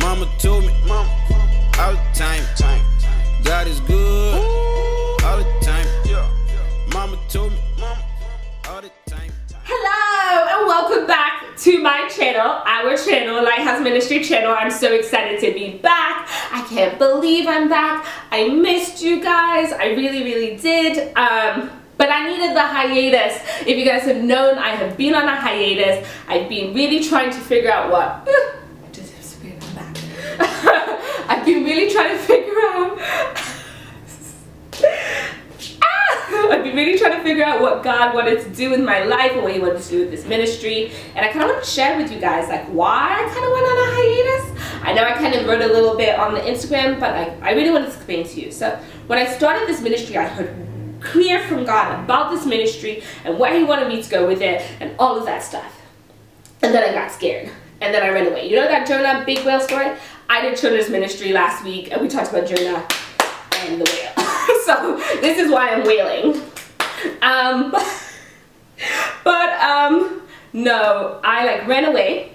Mama told me, mom, all the time, time. God is good, all the time. Yeah. Mama told me, mom, all the time. Hello and welcome back to my channel, our channel, Lighthouse Ministry channel. I'm so excited to be back. I can't believe I'm back. I missed you guys. I really, really did. Um, but I needed the hiatus. If you guys have known, I have been on a hiatus. I've been really trying to figure out what. I just have spray on my back. I've been really trying to figure out. I've been really trying to figure out what God wanted to do with my life and what He wanted to do with this ministry. And I kind of want to share with you guys like why I kind of went on a hiatus. I know I kind of wrote a little bit on the Instagram, but like I really want to explain to you. So when I started this ministry, I heard clear from God about this ministry and where He wanted me to go with it and all of that stuff. And then I got scared. And then I ran away. You know that Jonah big whale story? I did children's ministry last week and we talked about Jonah and the whale. so this is why I'm wailing. Um, but um, no, I like ran away.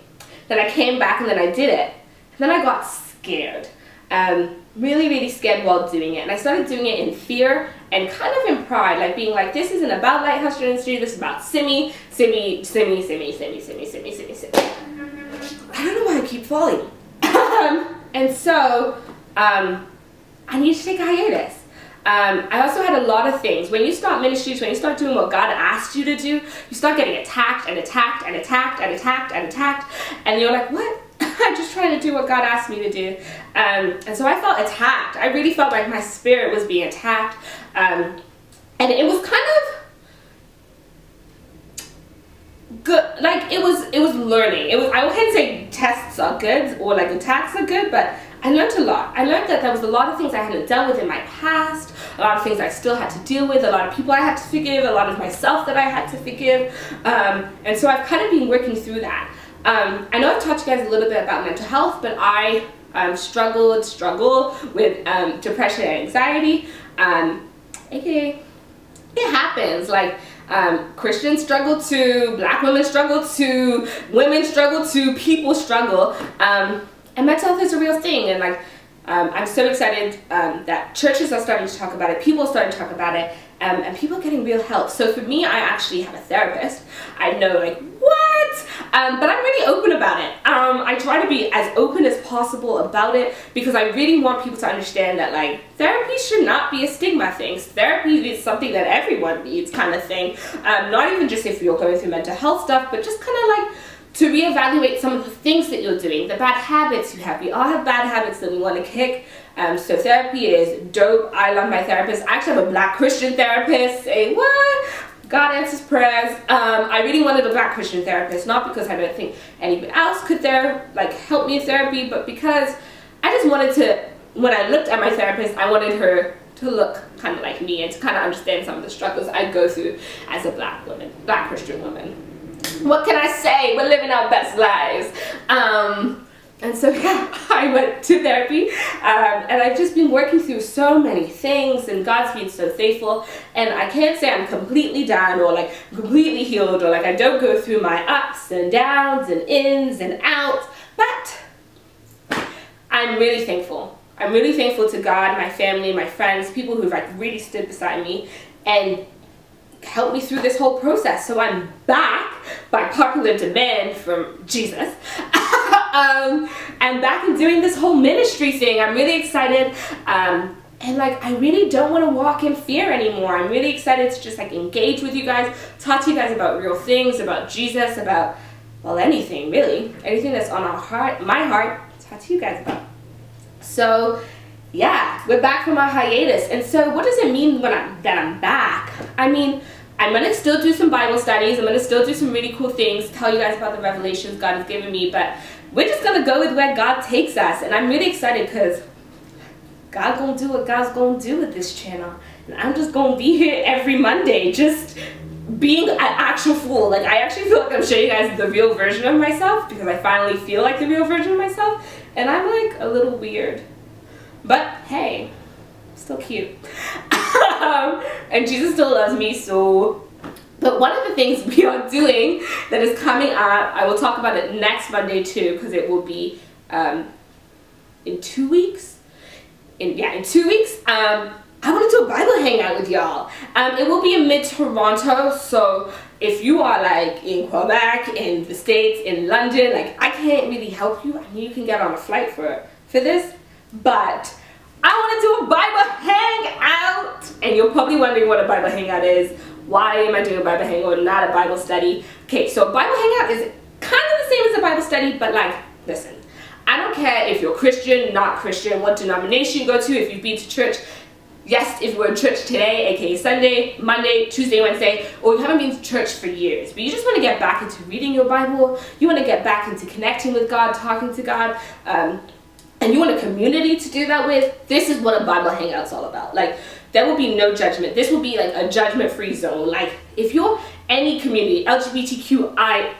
Then I came back and then I did it. And then I got scared. Um, really, really scared while doing it. And I started doing it in fear and kind of in pride, like being like, this isn't about Lighthouse Ministry, this is about Simi, Simi, Simi, Simi, Simi, Simi, Simi, Simi, Simi. I don't know why I keep falling. Um, and so, um, I need to take a hiatus. Um, I also had a lot of things. When you start ministries, when you start doing what God asked you to do, you start getting attacked and attacked and attacked and attacked and attacked, and you're like, what? I'm just trying to do what God asked me to do. Um, and so I felt attacked. I really felt like my spirit was being attacked. Um, and it was kind of good like it was it was learning. It was i wouldn't say tests are good or like attacks are good but i learned a lot. I learned that there was a lot of things i hadn't dealt with in my past a lot of things i still had to deal with a lot of people i had to forgive a lot of myself that i had to forgive. Um, and so i've kind of been working through that. Um, i know i've taught you guys a little bit about mental health but i um, struggled struggle with um, depression and anxiety. Um, aka it happens. Like um, Christians struggle too, black women struggle too, women struggle too, people struggle. Um, and mental health is a real thing. And like, um, I'm so excited um, that churches are starting to talk about it, people are starting to talk about it, um, and people are getting real help. So for me, I actually have a therapist. I know like, what? Um, but I'm really open about it. Um, I try to be as open as possible about it because I really want people to understand that like therapy should not be a stigma thing. Therapy is something that everyone needs kind of thing. Um, not even just if you're going through mental health stuff, but just kind of like to reevaluate some of the things that you're doing, the bad habits you have. We all have bad habits that we want to kick. Um, so therapy is dope. I love my therapist. I actually have a black Christian therapist. Say what? God answers prayers. Um, I really wanted a black Christian therapist, not because I don't think anybody else could there like help me in therapy, but because I just wanted to. When I looked at my therapist, I wanted her to look kind of like me and to kind of understand some of the struggles I go through as a black woman, black Christian woman. What can I say? We're living our best lives. Um, and so yeah, I went to therapy um, and I've just been working through so many things and God's been so faithful and I can't say I'm completely done or like completely healed or like I don't go through my ups and downs and ins and outs but I'm really thankful. I'm really thankful to God, my family, my friends, people who've like really stood beside me and helped me through this whole process. So I'm back by popular demand from Jesus. um, and back and doing this whole ministry thing. I'm really excited. Um, and like, I really don't want to walk in fear anymore. I'm really excited to just like engage with you guys, talk to you guys about real things, about Jesus, about, well, anything really. Anything that's on our heart, my heart, talk to you guys about. So yeah, we're back from our hiatus. And so what does it mean when I'm, that I'm back? I mean, I'm to still do some Bible studies. I'm going to still do some really cool things, tell you guys about the revelations God has given me. But we're just to go with where God takes us. And I'm really excited because God's going to do what God's to do with this channel. And I'm just to be here every Monday just being an actual fool. Like, I actually feel like I'm showing you guys the real version of myself because I finally feel like the real version of myself. And I'm like a little weird. But hey, still cute. um, and Jesus still loves me, so. But one of the things we are doing that is coming up, I will talk about it next Monday too, because it will be um, in two weeks, in yeah, in two weeks, um, I want to do a Bible hangout with y'all. Um, it will be in mid-Toronto, so if you are like in Quebec, in the States, in London, like I can't really help you. I mean, you can get on a flight for, for this, but I want to do a Bible hangout. And you're probably wondering what a Bible hangout is. Why am I doing a Bible hangout, and not a Bible study? Okay, so Bible hangout is kind of the same as a Bible study, but like, listen, I don't care if you're Christian, not Christian, what denomination you go to, if you've been to church, yes, if we're in church today, aka Sunday, Monday, Tuesday, Wednesday, or you haven't been to church for years, but you just want to get back into reading your Bible, you want to get back into connecting with God, talking to God, um, and you want a community to do that with, this is what a Bible hangout's all about. Like, there will be no judgment. This will be like a judgment-free zone. Like, if you're any community, LGBTQIA,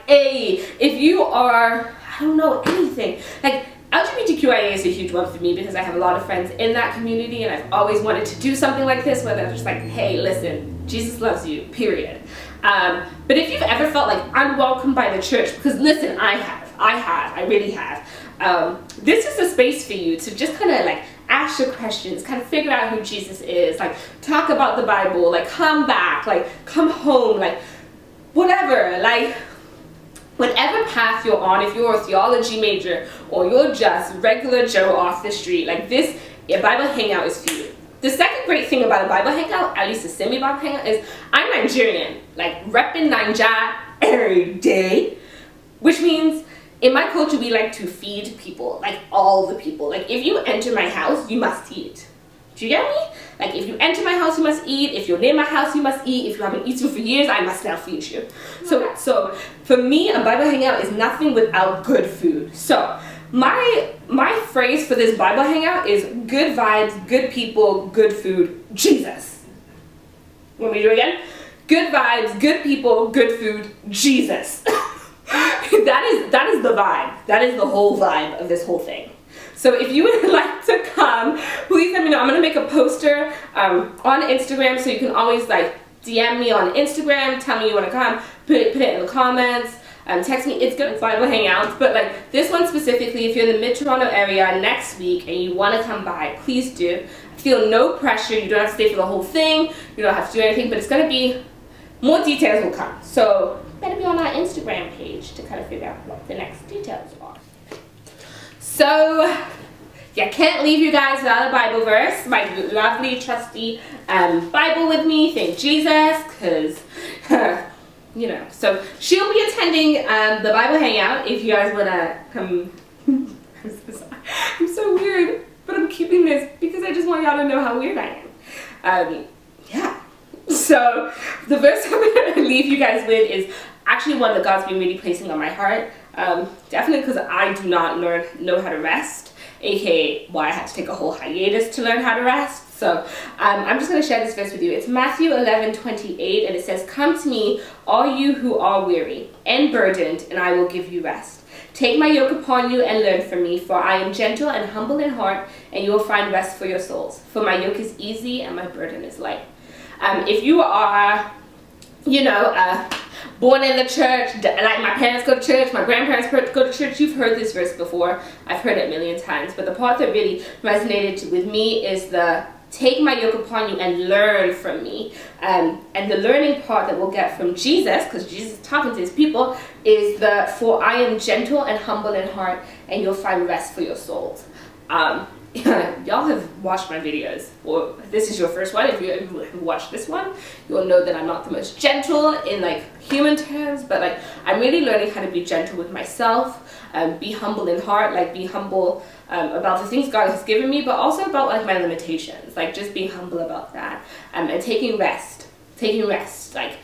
if you are, I don't know, anything, like, LGBTQIA is a huge one for me because I have a lot of friends in that community and I've always wanted to do something like this where they're just like, hey, listen, Jesus loves you, period. Um, but if you've ever felt like unwelcome by the church, because listen, I have, I have, I really have, um, this is a space for you to just kind of like ask your questions, kind of figure out who Jesus is, like talk about the Bible, like come back, like come home, like whatever, like whatever path you're on, if you're a theology major or you're just regular Joe off the street, like this, a Bible hangout is for you. The second great thing about a Bible hangout, at least a Simi-Bible hangout, is I'm Nigerian, like repping Naija every day, which means in my culture we like to feed people, like all the people. Like if you enter my house, you must eat. Do you get me? Like if you enter my house, you must eat. If you're near my house, you must eat. If you haven't eaten for years, I must now feed you. So, so for me, a Bible hangout is nothing without good food. So my my phrase for this Bible hangout is good vibes, good people, good food, Jesus. Want me to do it again? Good vibes, good people, good food, Jesus. that is that is the vibe. That is the whole vibe of this whole thing. So if you would like to come, please let me know. I'm gonna make a poster um, on Instagram, so you can always like DM me on Instagram, tell me you wanna come, put it, put it in the comments. Um, text me, it's good hang out. but like this one specifically, if you're in the Mid-Toronto area next week and you want to come by, please do. Feel no pressure, you don't have to stay for the whole thing, you don't have to do anything, but it's to be, more details will come. So better be on our Instagram page to kind of figure out what the next details are. So, yeah, can't leave you guys without a Bible verse. My lovely, trusty um, Bible with me. Thank Jesus, because, you know. So, she'll be attending um, the Bible Hangout if you guys want to come. I'm, so I'm so weird, but I'm keeping this because I just want y'all to know how weird I am. Um. So, the verse I'm going to leave you guys with is actually one that God's been really placing on my heart. Um, definitely because I do not learn know how to rest, aka why I had to take a whole hiatus to learn how to rest. So um, I'm just going to share this verse with you. It's Matthew 11, 28, and it says, Come to me, all you who are weary and burdened, and I will give you rest. Take my yoke upon you and learn from me, for I am gentle and humble in heart, and you will find rest for your souls. For my yoke is easy and my burden is light. Um, if you are, you know, uh, born in the church, like my parents go to church, my grandparents go to church, you've heard this verse before. I've heard it a million times. But the part that really resonated with me is the take my yoke upon you and learn from me. Um, and the learning part that we'll get from Jesus, because Jesus is talking to his people, is the for I am gentle and humble in heart, and you'll find rest for your souls. Um, y'all have watched my videos, or this is your first one, if you have watched this one, you'll know that I'm not the most gentle in like human terms, but like I'm really learning how to be gentle with myself, um, be humble in heart, like be humble um, about the things God has given me, but also about like my limitations, like just being humble about that, um, and taking rest, taking rest, like,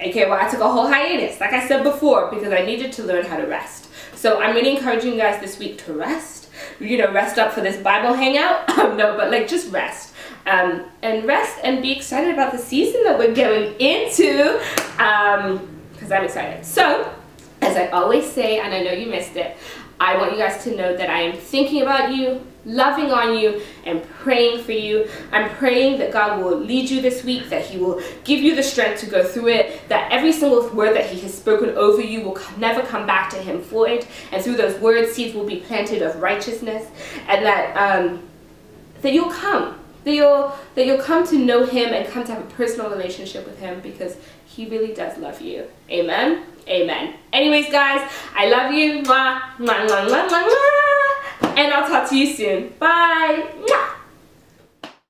okay, well I took a whole hiatus, like I said before, because I needed to learn how to rest. So I'm really encouraging you guys this week to rest, you know, rest up for this Bible hangout. Um, no, but like just rest. Um, and rest and be excited about the season that we're going into because um, I'm excited. So, as I always say, and I know you missed it, I want you guys to know that I am thinking about you, loving on you, and praying for you. I'm praying that God will lead you this week, that He will give you the strength to go through it, that every single word that He has spoken over you will never come back to Him void, and through those words, seeds will be planted of righteousness, and that um, that you'll come, that you'll that you'll come to know Him and come to have a personal relationship with Him because He really does love you. Amen. Amen. Anyways, guys, I love you. Mwah, mwah, mwah, mwah, mwah, mwah. And I'll talk to you soon. Bye. Mwah.